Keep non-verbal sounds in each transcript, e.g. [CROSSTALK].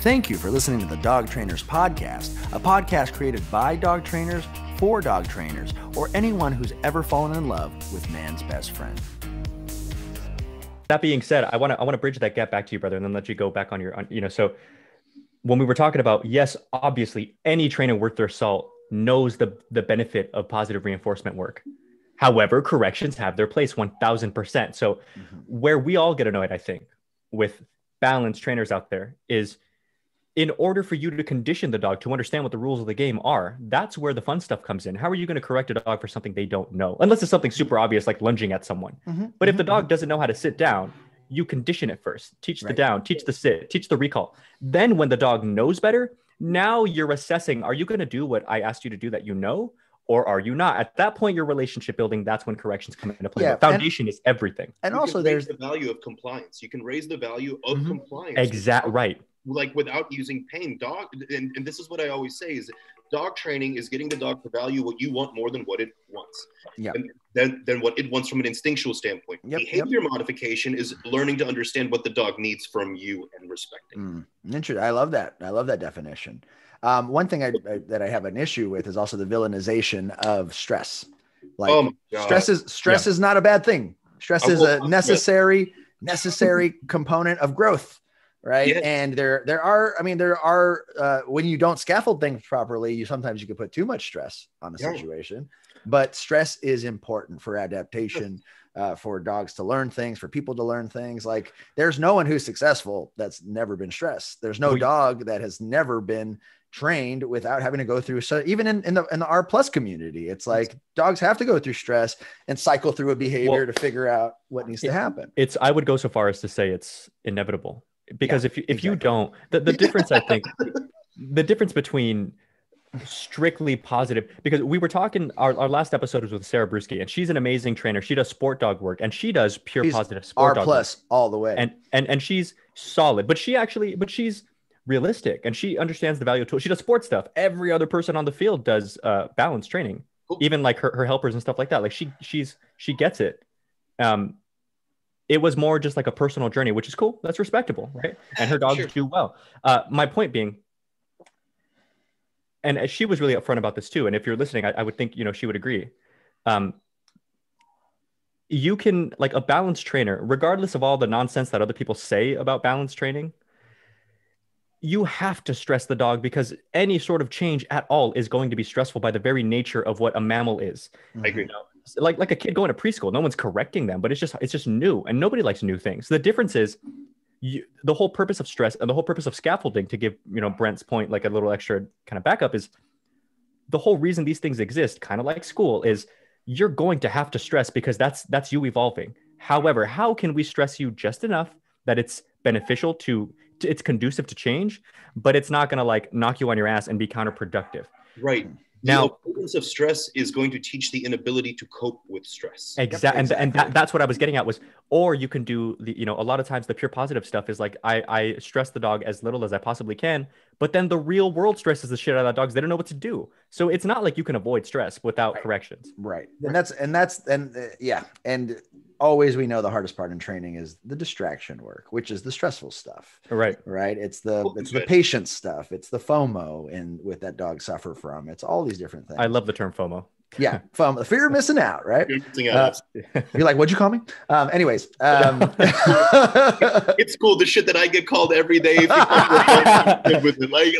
Thank you for listening to the Dog Trainers Podcast, a podcast created by dog trainers for dog trainers or anyone who's ever fallen in love with man's best friend. That being said, I want to I want to bridge that gap back to you, brother, and then let you go back on your on, you know. So when we were talking about yes, obviously any trainer worth their salt knows the the benefit of positive reinforcement work. However, corrections have their place 1000%. So mm-hmm. where we all get annoyed, I think, with balanced trainers out there is in order for you to condition the dog to understand what the rules of the game are, that's where the fun stuff comes in. How are you going to correct a dog for something they don't know? Unless it's something super obvious like lunging at someone. Mm-hmm. But if the mm-hmm. dog doesn't know how to sit down, you condition it first. Teach right. the down, teach the sit, teach the recall. Then when the dog knows better, now you're assessing are you going to do what I asked you to do that you know? Or are you not? At that point, your relationship building, that's when corrections come into play. Yeah, the foundation and, is everything. And you also, there's the value of compliance. You can raise the value of mm-hmm. compliance. Exactly right like without using pain. Dog and, and this is what i always say is dog training is getting the dog to value what you want more than what it wants. Yeah. Than, than what it wants from an instinctual standpoint. Yep, behavior yep. modification is learning to understand what the dog needs from you and respecting mm, interesting i love that. I love that definition. Um, one thing I, I, that i have an issue with is also the villainization of stress. Like oh stress is stress yeah. is not a bad thing. Stress is a necessary [LAUGHS] necessary component of growth right? Yeah. and there there are i mean there are uh, when you don't scaffold things properly you sometimes you can put too much stress on a yeah. situation but stress is important for adaptation uh, for dogs to learn things for people to learn things. Like there's no one who's successful that's never been stressed. There's no dog that has never been trained without having to go through so even in, in the in the r plus community it's like dogs have to go through stress and cycle through a behavior well, to figure out what needs it, to happen. it's i would go so far as to say it's inevitable because yeah, if you, if exactly. you don't the, the difference i think [LAUGHS] the difference between strictly positive because we were talking our, our last episode was with sarah bruschi and she's an amazing trainer. She does sport dog work and she does pure she's positive sport R plus work. all the way. And and and she's solid but she actually but she's realistic and she understands the value of tools. She does sports stuff. Every other person on the field does uh balance training even like her, her helpers and stuff like that. Like she she's she gets it. Um it was more just like a personal journey, which is cool. That's respectable, right? And her dogs sure. do well. Uh, my point being, and she was really upfront about this too. And if you're listening, I, I would think you know she would agree. Um, you can like a balanced trainer, regardless of all the nonsense that other people say about balance training. You have to stress the dog because any sort of change at all is going to be stressful by the very nature of what a mammal is. I agree. You know, like like a kid going to preschool no one's correcting them but it's just it's just new and nobody likes new things. The difference is you, the whole purpose of stress and the whole purpose of scaffolding to give you know brent's point like a little extra kind of backup is the whole reason these things exist kind of like school is you're going to have to stress because that's that's you evolving. However how can we stress you just enough that it's beneficial to, to it's conducive to change but it's not going to like knock you on your ass and be counterproductive? Right now, the avoidance of stress is going to teach the inability to cope with stress. Exactly, and, and that, that's what I was getting at was, or you can do the, you know, a lot of times the pure positive stuff is like I I stress the dog as little as I possibly can, but then the real world stresses the shit out of dogs. They don't know what to do, so it's not like you can avoid stress without right. corrections. Right, and that's and that's and uh, yeah, and always we know the hardest part in training is the distraction work which is the stressful stuff. Right. Right? It's the it's the patience stuff. It's the fomo and with that dog suffer from. It's all these different things. i love the term fomo yeah from the fear of missing out right? You're, uh, you're like what'd you call me? Um anyways um [LAUGHS] it's cool the shit that i get called every day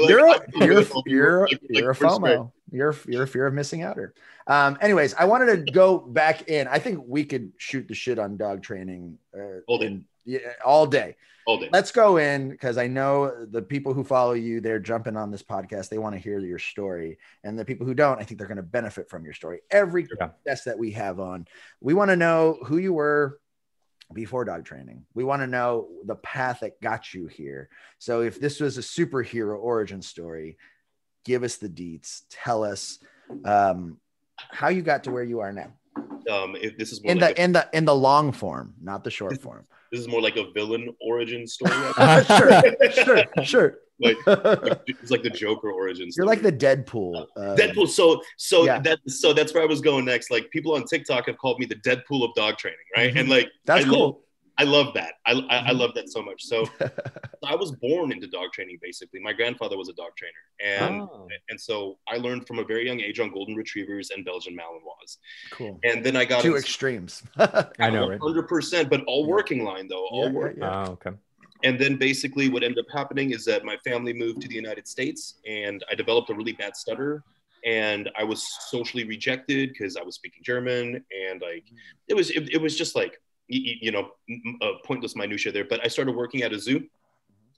you're a, you're, you're, you're a fomo. You're you're a fear of missing out here um, anyways, I wanted to go back in. I think we could shoot the shit on dog training uh, all day. yeah, all day. All day. Let's go in because I know the people who follow you, they're jumping on this podcast. They want to hear your story. And the people who don't, I think they're going to benefit from your story. Every yeah. guest that we have on, we want to know who you were before dog training. We want to know the path that got you here. So if this was a superhero origin story, give us the deets. Tell us um, how you got to where you are now. Um, if this is in the in the in the long form, not the short form. This is more like a villain origin story. [LAUGHS] [LAUGHS] sure, sure, sure. Like [LAUGHS] it's like the Joker origin. Story. You're like the Deadpool. Um, Deadpool. So so yeah. that so that's where I was going next. Like people on TikTok have called me the Deadpool of dog training, right? Mm-hmm. And like that's I cool. Love, I love that. I, I, I, mm-hmm. love that so much. So [LAUGHS] I was born into dog training. Basically, my grandfather was a dog trainer, and oh. and so I learned from a very young age on golden retrievers and Belgian Malinois. Cool. And then I got two into, extremes. [LAUGHS] I know, hundred percent, but all working line though. All yeah, work. Yeah, yeah. Oh, okay. And then basically, what ended up happening is that my family moved to the United States, and I developed a really bad stutter and I was socially rejected because I was speaking German, and like it was it, it was just like you, know a pointless minutia there. But I started working at a zoo,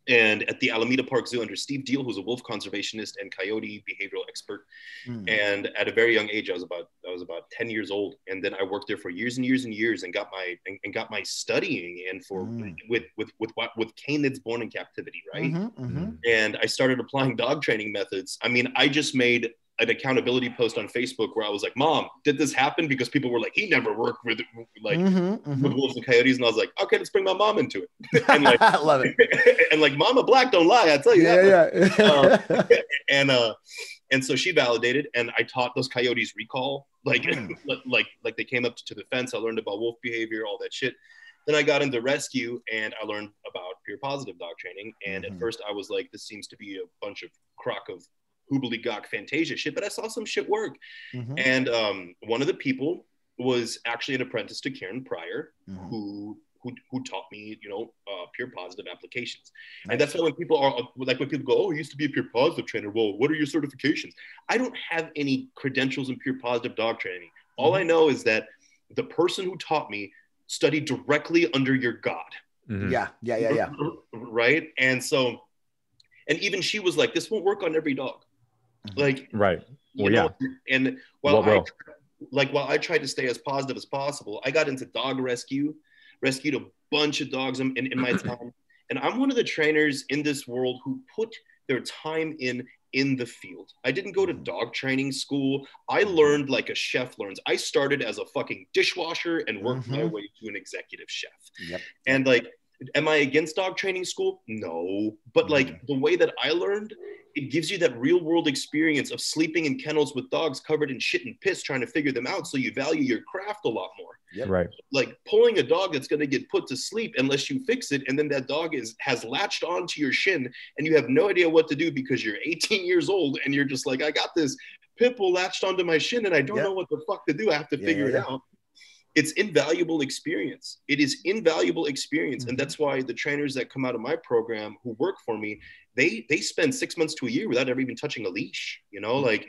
and at the Alameda Park Zoo under Steve Deal, who's a wolf conservationist and coyote behavioral expert. Mm. And at a very young age, I was about I was about ten years old, and then I worked there for years and years and years, and got my and, and got my studying and for mm. with with with with, with canids born in captivity, right? Mm-hmm, mm-hmm. And I started applying dog training methods. I mean, I just made an accountability post on Facebook where I was like, "Mom, did this happen?" Because people were like, "He never worked with like mm-hmm, mm-hmm. with wolves and coyotes," and I was like, "Okay, let's bring my mom into it." [LAUGHS] and like, love it. [LAUGHS] and like, Mama Black don't lie. I tell you yeah, that. Yeah, [LAUGHS] um, and uh, and so she validated, and I taught those coyotes recall, like mm. like like they came up to the fence. I learned about wolf behavior, all that shit. Then I got into rescue, and I learned about pure positive dog training. And mm-hmm. at first, I was like, "This seems to be a bunch of crock of hoobly fantasia shit, but I saw some shit work. Mm-hmm. And um, one of the people was actually an apprentice to Karen Pryor, mm-hmm. who who, who taught me, you know, uh, peer positive applications. Nice. And that's why when people are like, when people go, oh, I used to be a pure positive trainer. Well, what are your certifications? I don't have any credentials in pure positive dog training. All mm-hmm. I know is that the person who taught me studied directly under your God. Mm-hmm. Yeah, yeah, yeah, yeah. [LAUGHS] Right. And so, and even she was like, this won't work on every dog. Mm-hmm. Like, right. Well, know, yeah. And while well, I, like, while I tried to stay as positive as possible, I got into dog rescue, rescued a bunch of dogs in, in, in my [CLEARS THROAT] time. and I'm one of the trainers in this world who put their time in in the field. I didn't go to mm-hmm. dog training school. I mm-hmm. learned like a chef learns. I started as a fucking dishwasher and worked mm-hmm. my way to an executive chef. Yep. And like, am I against dog training school? No. But like mm-hmm. the way that I learned it gives you that real world experience of sleeping in kennels with dogs covered in shit and piss trying to figure them out so you value your craft a lot more yep. right like pulling a dog that's going to get put to sleep unless you fix it and then that dog is has latched onto your shin and you have no idea what to do because you're 18 years old and you're just like i got this pit bull latched onto my shin and i don't yep. know what the fuck to do i have to yeah, figure yeah, it yeah. out it's invaluable experience it is invaluable experience mm-hmm. and that's why the trainers that come out of my program who work for me they they spend six months to a year without ever even touching a leash you know mm-hmm. like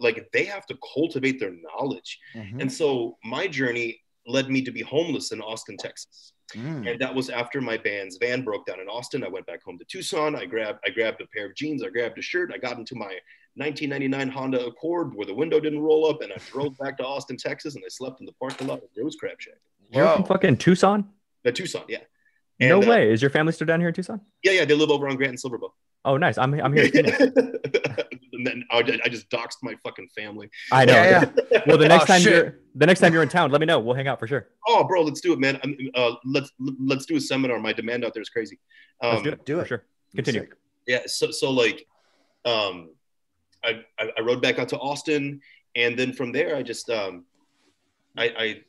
like they have to cultivate their knowledge. Mm-hmm. and so my journey led me to be homeless in austin texas. Mm. and that was after my band's van broke down in austin. I went back home to tucson. I grabbed i grabbed a pair of jeans. I grabbed a shirt. I got into my 1999 honda accord where the window didn't roll up and i drove back to austin texas and i slept in the parking lot of rose crab shack. You're from fucking tucson? Uh, tucson yeah and, no uh, way. Uh, Is your family still down here in Tucson? Yeah, yeah. They live over on Grant and Silverbell. Oh, nice. I'm I'm here. [LAUGHS] and then I, just doxed my fucking family. I know. Yeah, yeah. [LAUGHS] well, the next oh, time shit. you're the next time you're in town, let me know. We'll hang out for sure. Oh, bro, let's do it, man. Uh, let's let's do a seminar. My demand out there is crazy. Um, let's do it. Do it. For sure. Continue. Yeah. So so like, um, I, I I rode back out to Austin, and then from there, I just um, I I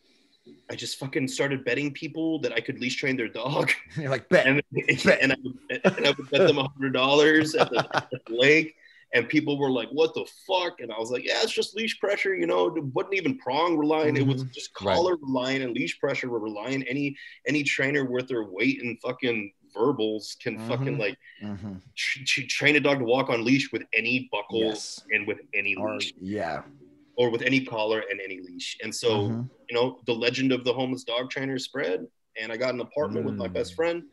I just fucking started betting people that I could leash train their dog. [LAUGHS] You're like bet, and, bet. [LAUGHS] and, I, would, and I would bet them a hundred dollars at, at, the [LAUGHS] lake, and people were like, "What the fuck?" And I was like, "Yeah, it's just leash pressure. You know, it wasn't even prong relying. Mm-hmm. It was mm-hmm. just collar right. relying and leash pressure were relying. Any any trainer worth their weight in fucking verbals can mm-hmm. fucking like mm-hmm. tr- train a dog to walk on leash with any buckle yes. and with any leash. yeah, or with any collar and any leash. And so, mm-hmm. you know, the legend of the homeless dog trainer spread. And I got an apartment mm. with my best mm. friend.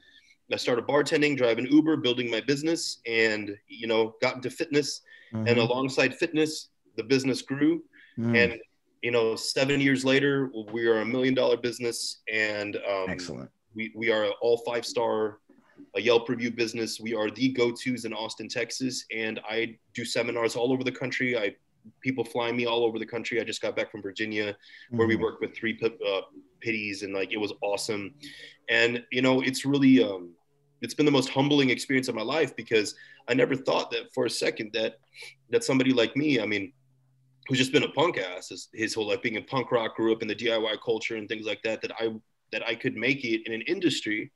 I started bartending, driving Uber, building my business, and you know, got into fitness. Mm-hmm. And alongside fitness, the business grew. Mm. And you know, seven years later, we are a million dollar business, and um, excellent. We we are all five star a Yelp review business. We are the go tos in Austin, Texas, and I do seminars all over the country. I people flying me all over the country. I just got back from Virginia, where mm-hmm. we worked with three uh, pitties, and like it was awesome. And you know, it's really um, it's been the most humbling experience of my life because I never thought that for a second that that somebody like me, I mean, who's just been a punk ass his, his whole life, being in punk rock, grew up in the DIY culture and things like that, that I that I could make it in an industry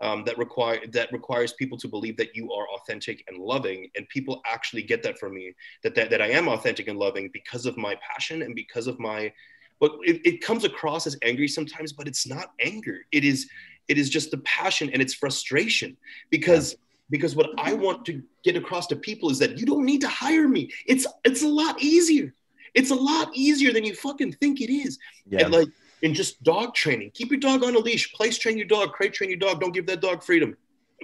um, that require that requires people to believe that you are authentic and loving, and people actually get that from me that that, that I am authentic and loving because of my passion and because of my. But it, it comes across as angry sometimes, but it's not anger. It is it is just the passion and it's frustration because. Yeah because what I want to get across to people is that you don't need to hire me. It's it's a lot easier. It's a lot easier than you fucking think it is. Yeah. And like in just dog training, keep your dog on a leash, place train your dog, crate train your dog. Don't give that dog freedom.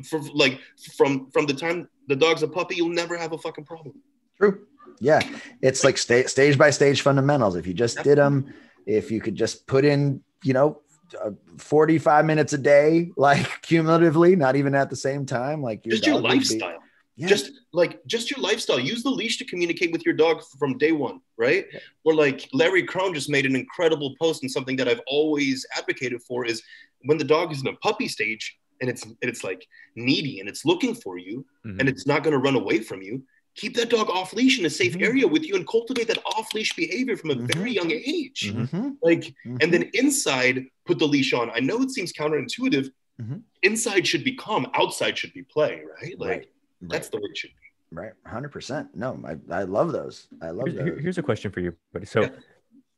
For like from from the time the dog's a puppy, you'll never have a fucking problem. True. Yeah, it's like sta- stage by stage fundamentals. If you just did them, if you could just put in, you know, uh, 45 minutes a day, like cumulatively, not even at the same time, like your just your lifestyle. Yeah. Just like just your lifestyle. Use the leash to communicate with your dog from day one, right? Yeah. Or like Larry Krohn just made an incredible post and something that I've always advocated for is when the dog is in a puppy stage and it's and it's like needy and it's looking for you mm-hmm. and it's not going to run away from you keep that dog off leash in a safe mm-hmm. area with you and cultivate that off leash behavior from a mm-hmm. very young age. Mm-hmm. Like, mm-hmm. and then inside, put the leash on. I know it seems counterintuitive. Mm-hmm. Inside should be calm, outside should be play, right? Like, right. That's the way it should be. Right. 100%. No, I, I love those. I love here's, those. Here's a question for you, buddy. So, yeah.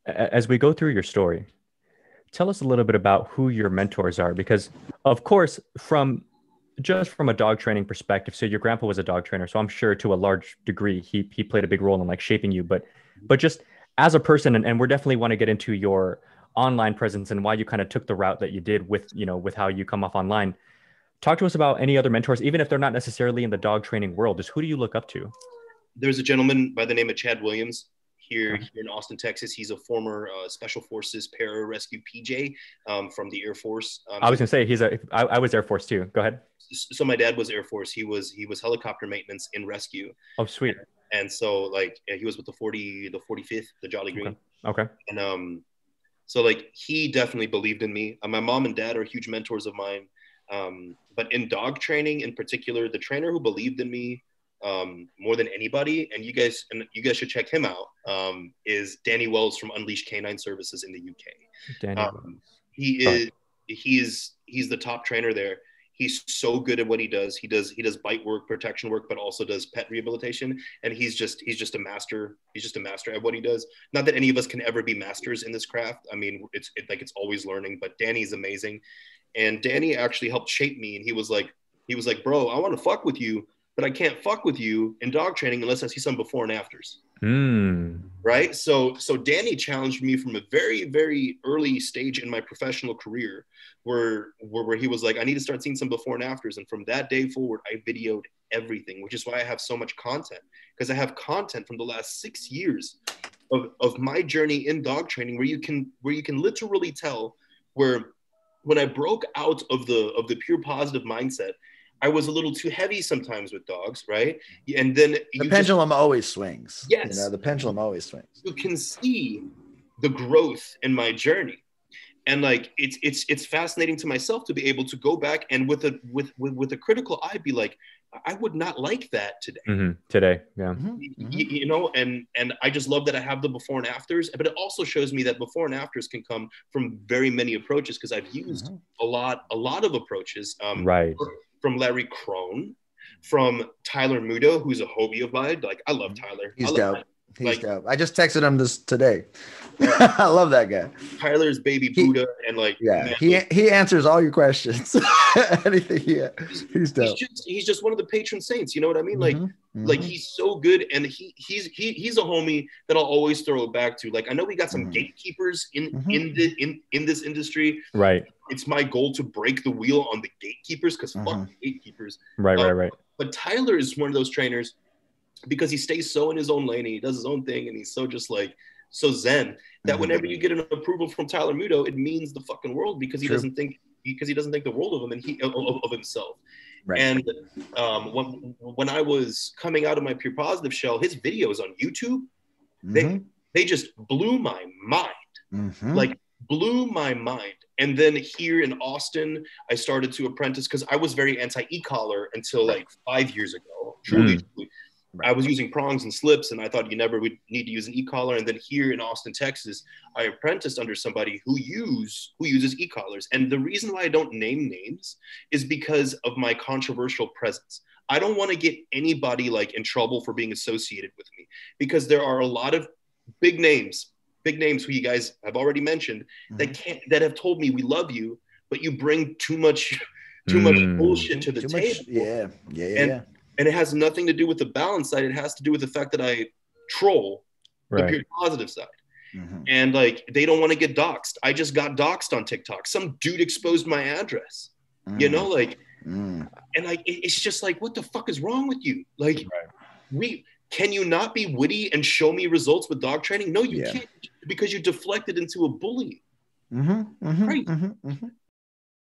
as we go through your story, tell us a little bit about who your mentors are because, of course, from just from a dog training perspective so your grandpa was a dog trainer so i'm sure to a large degree he he played a big role in like shaping you but but just as a person and, and we're definitely want to get into your online presence and why you kind of took the route that you did with you know with how you come off online talk to us about any other mentors even if they're not necessarily in the dog training world just who do you look up to there's a gentleman by the name of chad williams here, here in Austin, Texas. He's a former uh, Special Forces pararescue PJ um, from the Air Force. Um, I was gonna say he's a. I, I was Air Force too. Go ahead. So my dad was Air Force. He was he was helicopter maintenance in rescue. Oh, sweet. And, and so like he was with the 40 the 45th the Jolly Green. Okay. okay. And um, so like he definitely believed in me. Uh, my mom and dad are huge mentors of mine. Um, but in dog training in particular, the trainer who believed in me um, more than anybody, and you guys and you guys should check him out. Um, is Danny Wells from Unleashed Canine Services in the UK. Danny um, he is he's he's the top trainer there. He's so good at what he does. He does he does bite work, protection work, but also does pet rehabilitation. And he's just he's just a master. He's just a master at what he does. Not that any of us can ever be masters in this craft. I mean, it's it, like it's always learning. But Danny's amazing, and Danny actually helped shape me. And he was like he was like, bro, I want to fuck with you but I can't fuck with you in dog training unless I see some before and afters. Mm. Right. So, so Danny challenged me from a very, very early stage in my professional career where, where, where he was like, I need to start seeing some before and afters. And from that day forward, I videoed everything, which is why I have so much content because I have content from the last six years of, of my journey in dog training where you can, where you can literally tell where when I broke out of the, of the pure positive mindset I was a little too heavy sometimes with dogs, right? And then the pendulum just, always swings. Yes, you know, the pendulum always swings. You can see the growth in my journey, and like it's it's it's fascinating to myself to be able to go back and with a with with, with a critical eye be like, I would not like that today. Mm-hmm. Today, yeah. Mm-hmm. You, you, know, and and I just love that I have the before and afters, but it also shows me that before and afters can come from very many approaches because I've used mm-hmm. a lot a lot of approaches. Um, right from Larry Krohn, from Tyler Muto, who's a hobie of mine. Like I love Tyler. He's dope. He's like, dope. I just texted him this today. [LAUGHS] I love that guy. Tyler's baby Buddha, he, and like yeah, man, he he answers all your questions. [LAUGHS] Anything, yeah, he's dope. He's just, he's just one of the patron saints. You know what I mean? Like mm-hmm. like he's so good, and he he's he, he's a homie that I'll always throw it back to. Like I know we got some mm-hmm. gatekeepers in mm-hmm. in the in in this industry, right? It's my goal to break the wheel on the gatekeepers because fuck mm-hmm. gatekeepers. Right, um, right, right. But Tyler is one of those trainers because he stays so in his own lane and he does his own thing and he's so just like so zen that mm-hmm. whenever you get an approval from Tyler Muto, it means the fucking world because he True. doesn't think because he doesn't think the world of him and he of, of himself. Right. And um, when when I was coming out of my pure positive shell, his videos on YouTube, mm-hmm. they they just blew my mind. Mm-hmm. Like blew my mind. And then here in Austin, I started to apprentice because I was very anti e collar until like five years ago. Truly, mm. Right. I was using prongs and slips, and I thought you never would need to use an e-collar. And then here in Austin, Texas, I apprenticed under somebody who use who uses e-collars. And the reason why I don't name names is because of my controversial presence. I don't want to get anybody like in trouble for being associated with me because there are a lot of big names, big names who you guys have already mentioned mm-hmm. that can't that have told me we love you, but you bring too much [LAUGHS] too mm. much bullshit to the too table. Much, yeah, yeah, yeah. And, and it has nothing to do with the balance side. It has to do with the fact that I troll right. the pure positive side. Mm-hmm. And like they don't want to get doxxed. I just got doxxed on TikTok. Some dude exposed my address. Mm. You know, like, mm. and like it, it's just like, what the fuck is wrong with you? Like, right. we can you not be witty and show me results with dog training? No, you yeah. can't because you deflected into a bully. Mm-hmm, mm-hmm, right. Mm-hmm, mm-hmm.